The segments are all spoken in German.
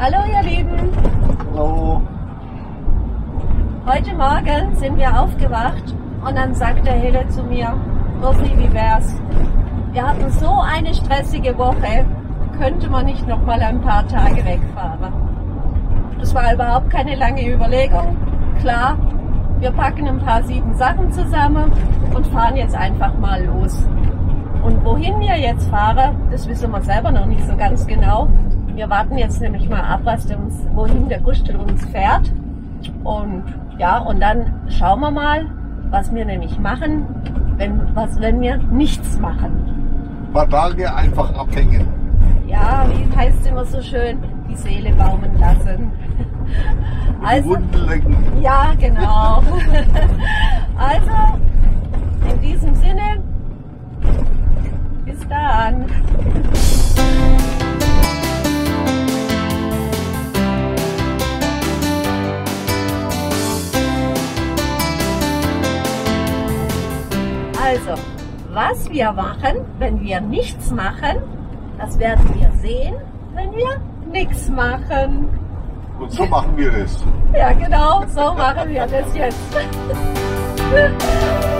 Hallo ihr Lieben, Hallo. heute Morgen sind wir aufgewacht und dann sagte Hille zu mir, Rosi, wie wär's? Wir hatten so eine stressige Woche, könnte man nicht noch mal ein paar Tage wegfahren? Das war überhaupt keine lange Überlegung. Klar, wir packen ein paar sieben Sachen zusammen und fahren jetzt einfach mal los. Und wohin wir jetzt fahren, das wissen wir selber noch nicht so ganz genau. Wir warten jetzt nämlich mal ab, was der uns, wohin der Gustel uns fährt. Und ja, und dann schauen wir mal, was wir nämlich machen, wenn, was, wenn wir nichts machen. Paar Tage einfach abhängen. Ja, wie heißt es immer so schön, die Seele baumen lassen. Also, Wunden lecken. ja, genau. Also, in diesem Sinne, bis dann. Was wir machen, wenn wir nichts machen, das werden wir sehen, wenn wir nichts machen. Und so machen wir das. Ja, genau, so machen wir das jetzt.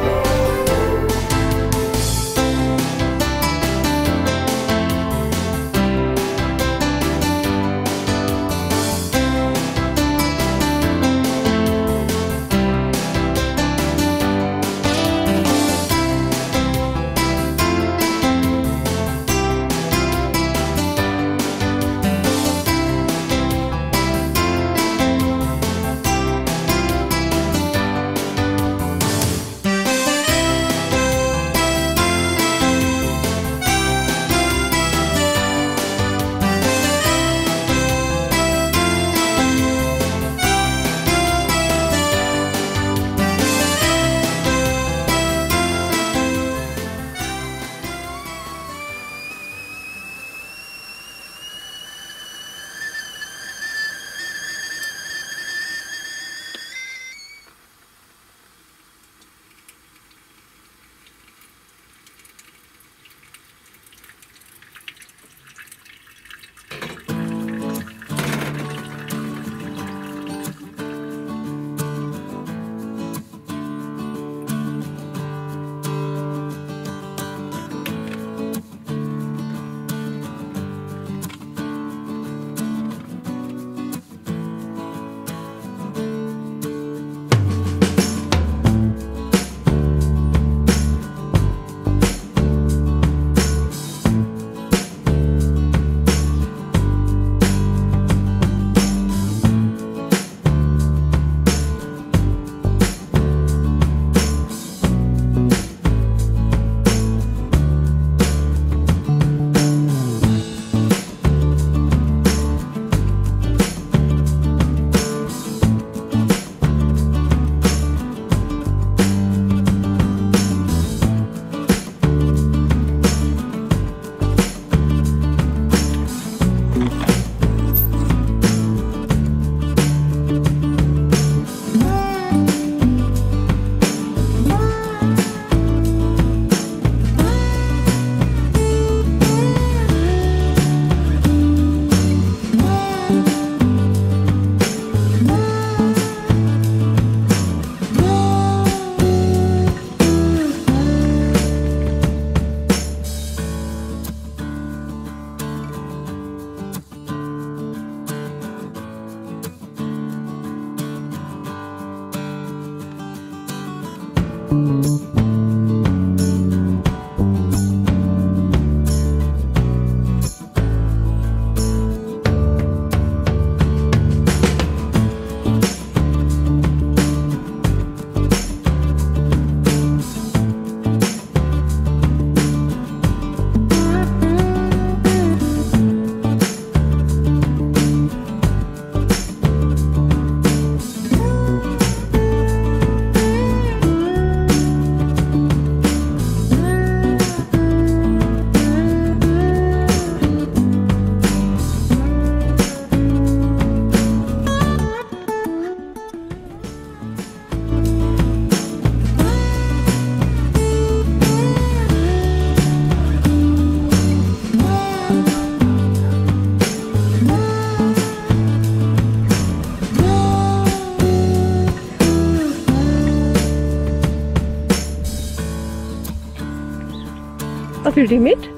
Spielt die mit?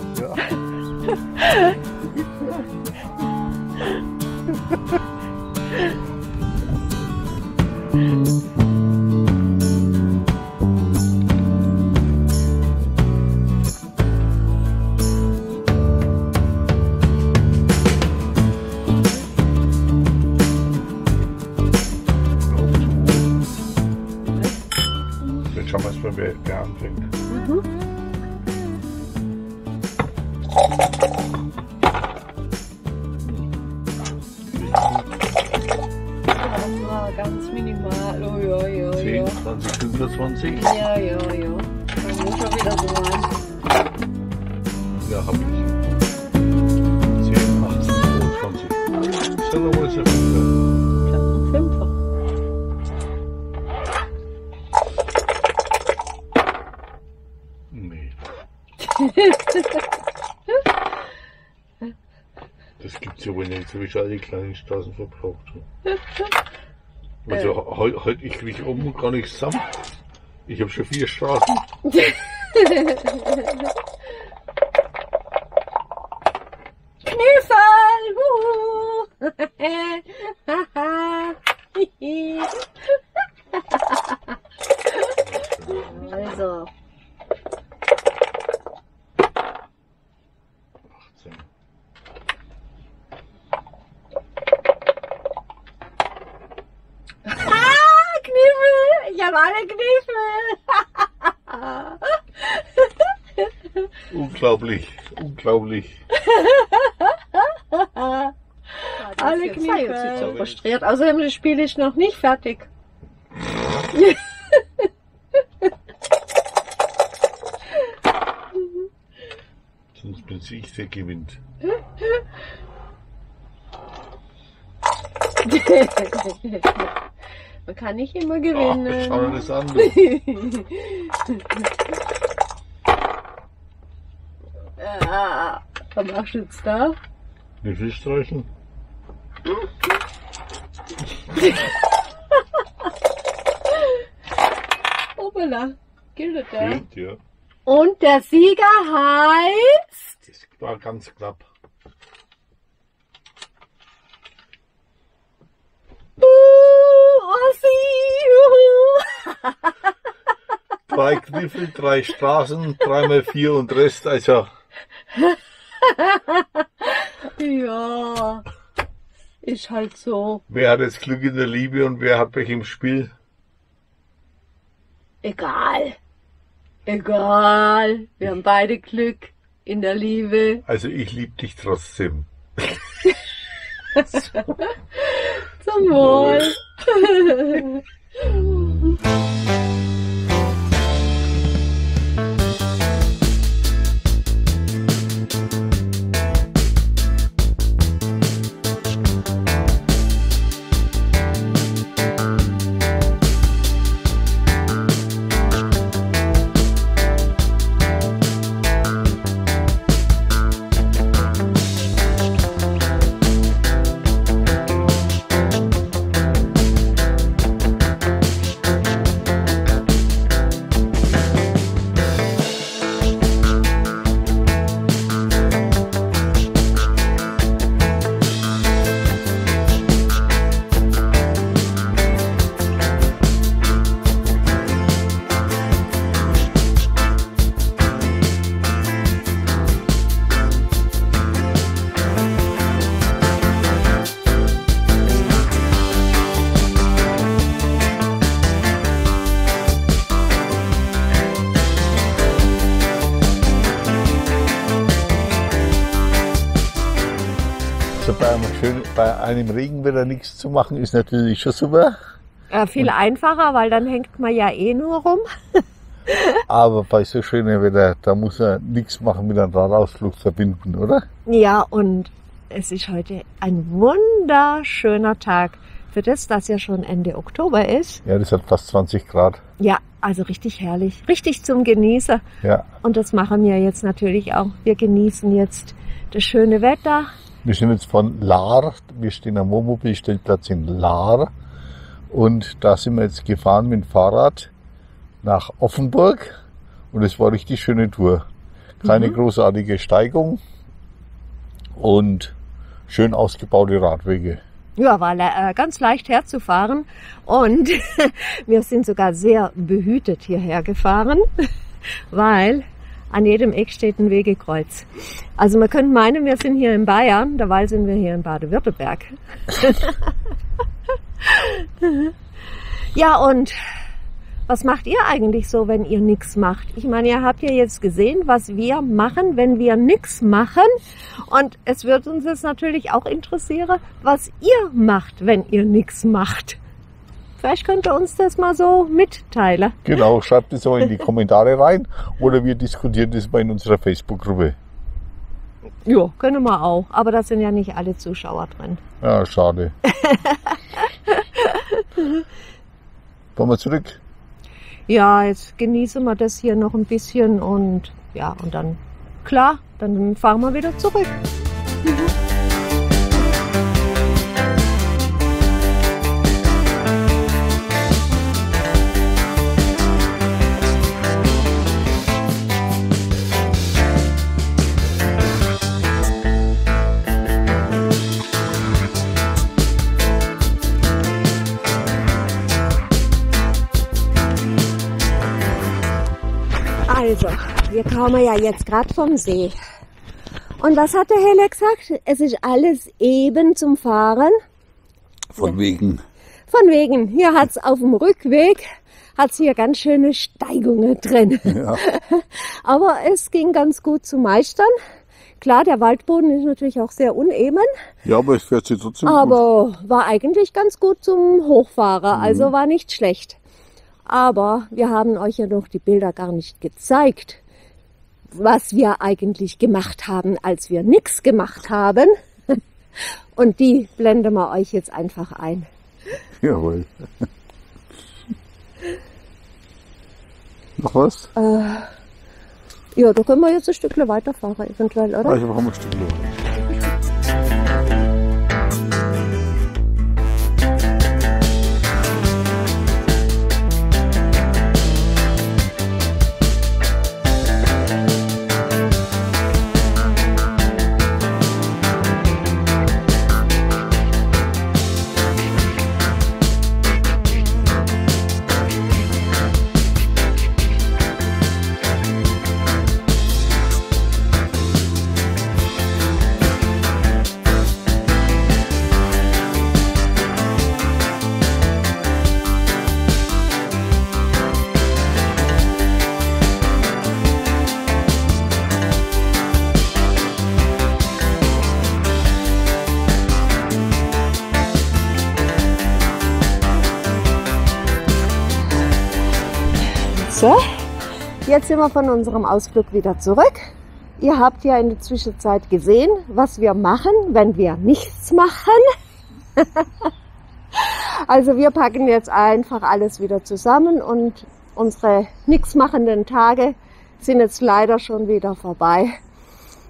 Das war ganz minimal. Oh ja, ja, 10, ja. 20, 25. Ja, ja, ja. Dann muss er wieder so rein. Ja, hab ich. 10, 18, 22. Ist ja noch gibt's ja wohl nicht, so wie ich alle kleinen Straßen verbraucht habe. Also heute, heut, ich krieg oben gar nichts zusammen. Ich habe schon vier Straßen. Kniffel! ah, Kniffel! Ich habe alle Kniffel! Unglaublich, unglaublich. alle Kniffel! Frustriert. Außerdem das Spiel ist noch nicht fertig. Sonst bin ich der gewinnt. Man kann nicht immer Ach, gewinnen. schau dir das an. Ah, was machst du jetzt da? Wie viel streichen? Hoppala, gilt der? Gilt, ja. Und der Sieger heißt... Das war ganz knapp. Drei Kniffel, drei Straßen, dreimal vier und Rest, also Ja, ist halt so. wer hat jetzt Glück in der Liebe und wer hat Pech im Spiel? Egal. Egal. Wir haben beide Glück in der Liebe. Also ich liebe dich trotzdem. Zum Wohl. you. Also bei einem, schönen, bei einem Regenwetter nichts zu machen, ist natürlich schon super. Ja, viel einfacher, weil dann hängt man ja eh nur rum. Aber bei so schönem Wetter, da muss er nichts machen mit einem Radausflug verbinden, oder? Ja, und es ist heute ein wunderschöner Tag. Für das, dass ja schon Ende Oktober ist. Ja, das hat fast 20 Grad. Ja, also richtig herrlich. Richtig zum Genießen. Ja. Und das machen wir jetzt natürlich auch. Wir genießen jetzt das schöne Wetter. Wir sind jetzt von Lahr, wir stehen am Wohnmobilstellplatz in Lahr und da sind wir jetzt gefahren mit dem Fahrrad nach Offenburg und es war eine richtig schöne Tour. keine großartige Steigung und schön ausgebaute Radwege. Ja, war äh, ganz leicht herzufahren und wir sind sogar sehr behütet hierher gefahren, weil an jedem Eck steht ein Wegekreuz. Also man könnte meinen, wir sind hier in Bayern, dabei sind wir hier in Baden-Württemberg. ja, und was macht ihr eigentlich so, wenn ihr nichts macht? Ich meine, ihr habt ja jetzt gesehen, was wir machen, wenn wir nichts machen. Und es wird uns jetzt natürlich auch interessieren, was ihr macht, wenn ihr nichts macht. Vielleicht könnt ihr uns das mal so mitteilen. Genau, schreibt es auch in die Kommentare rein oder wir diskutieren das mal in unserer Facebook-Gruppe. Ja, können wir auch. Aber da sind ja nicht alle Zuschauer drin. Ja, schade. Wollen wir zurück? Ja, jetzt genießen wir das hier noch ein bisschen und ja, und dann, klar, dann fahren wir wieder zurück. Also, wir kamen ja jetzt gerade vom See. Und was hat der Helle gesagt? Es ist alles eben zum Fahren. Von wegen. Von wegen, hier hat's auf dem Rückweg, hat's hier ganz schöne Steigungen drin. Ja. Aber es ging ganz gut zu meistern. Klar, der Waldboden ist natürlich auch sehr uneben, ja, aber es fährt sich trotzdem gut. aber war eigentlich ganz gut zum Hochfahren, also war nicht schlecht. Aber wir haben euch ja noch die Bilder gar nicht gezeigt, was wir eigentlich gemacht haben, als wir nichts gemacht haben. Und die blenden wir euch jetzt einfach ein. Jawohl. Noch was? Ja, da können wir jetzt ein Stückchen weiterfahren, eventuell, oder? Also machen wir ein Stück los. So, jetzt sind wir von unserem Ausflug wieder zurück. Ihr habt ja in der Zwischenzeit gesehen, was wir machen, wenn wir nichts machen. also wir packen jetzt einfach alles wieder zusammen und unsere nichtsmachenden Tage sind jetzt leider schon wieder vorbei.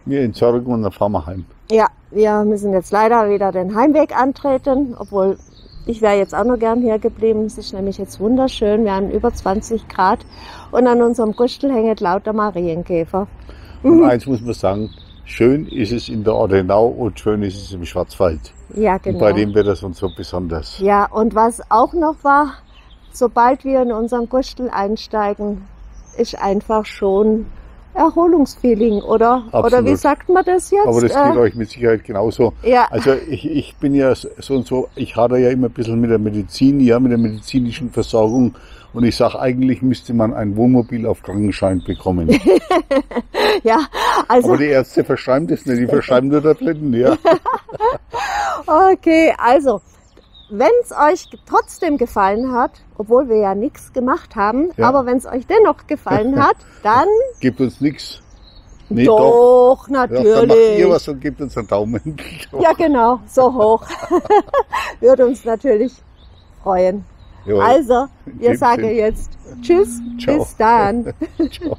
Wir entsorgen und dann fahren wir heim. Ja, wir müssen jetzt leider wieder den Heimweg antreten, obwohl ich wäre jetzt auch noch gern hier geblieben. Es ist nämlich jetzt wunderschön. Wir haben über 20 Grad und an unserem Gustel hängt lauter Marienkäfer. Und eins muss man sagen, schön ist es in der Ordenau und schön ist es im Schwarzwald. Ja, Und genau. bei dem wird es uns so besonders. Ja, und was auch noch war, sobald wir in unseren Gustel einsteigen, ist einfach schon Erholungsfeeling, oder? Oder wie Absolut. sagt man das jetzt? Aber das Äh, geht euch mit Sicherheit genauso. ja, Also ich, ich bin ja so und so, ich hadere ja immer ein bisschen mit der Medizin, ja, mit der medizinischen Versorgung. Und ich sage, eigentlich müsste man ein Wohnmobil auf Krankenschein bekommen. ja, also Aber die Ärzte verschreiben das nicht, die verschreiben nur Tabletten, ja. Okay, also, wenn es euch trotzdem gefallen hat, obwohl wir ja nichts gemacht haben, Ja. aber wenn es euch dennoch gefallen hat, dann Gibt uns nichts. Nee, doch, Ja, dann macht natürlich. ihr was und gebt uns einen Daumen. Ja, genau, so hoch. Würde uns natürlich freuen. Jawohl. Also, wir sagen jetzt Tschüss, Ciao. bis dann. Ciao.